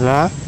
来。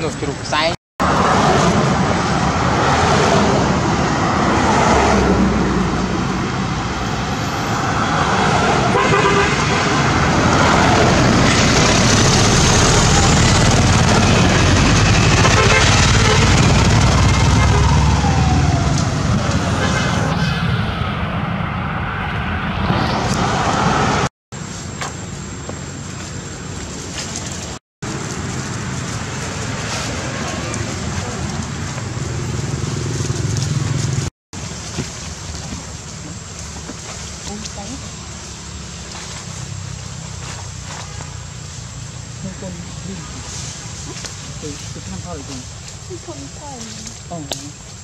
nos truques, hein? 通过粒子，对，是看化一种。是碳化吗？哦。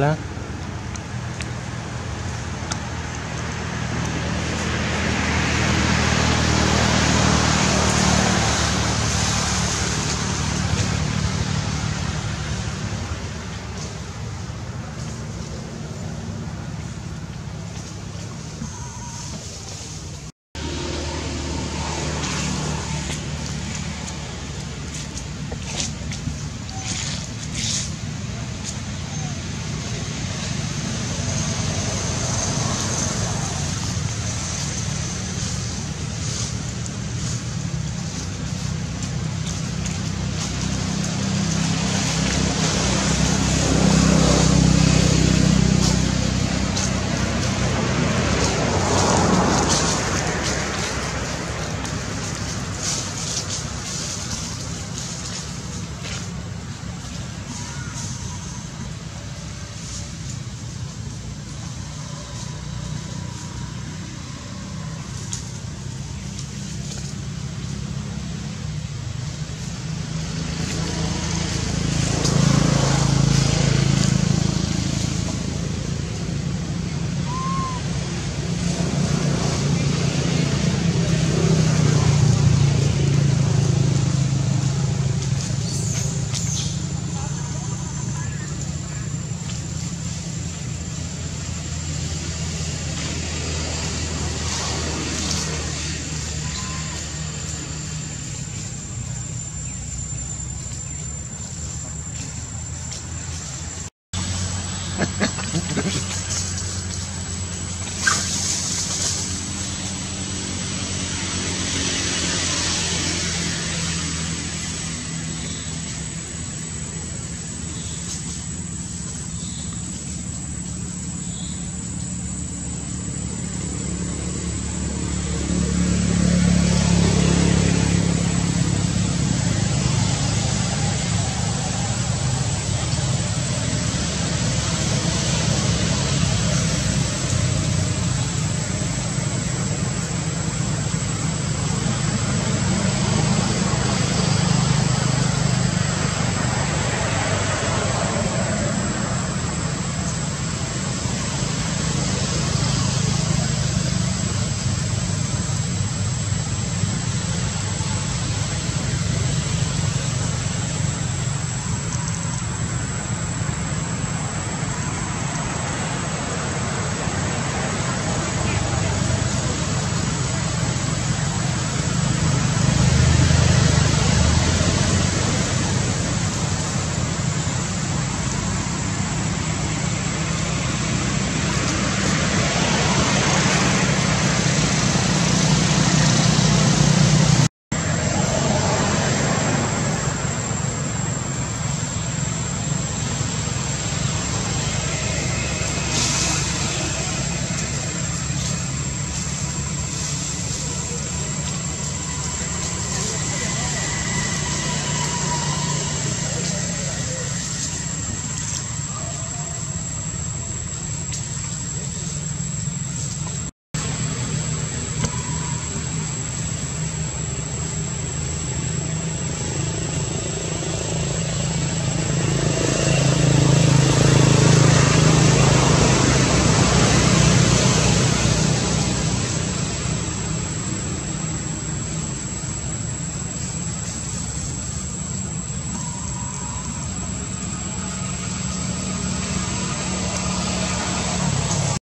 lát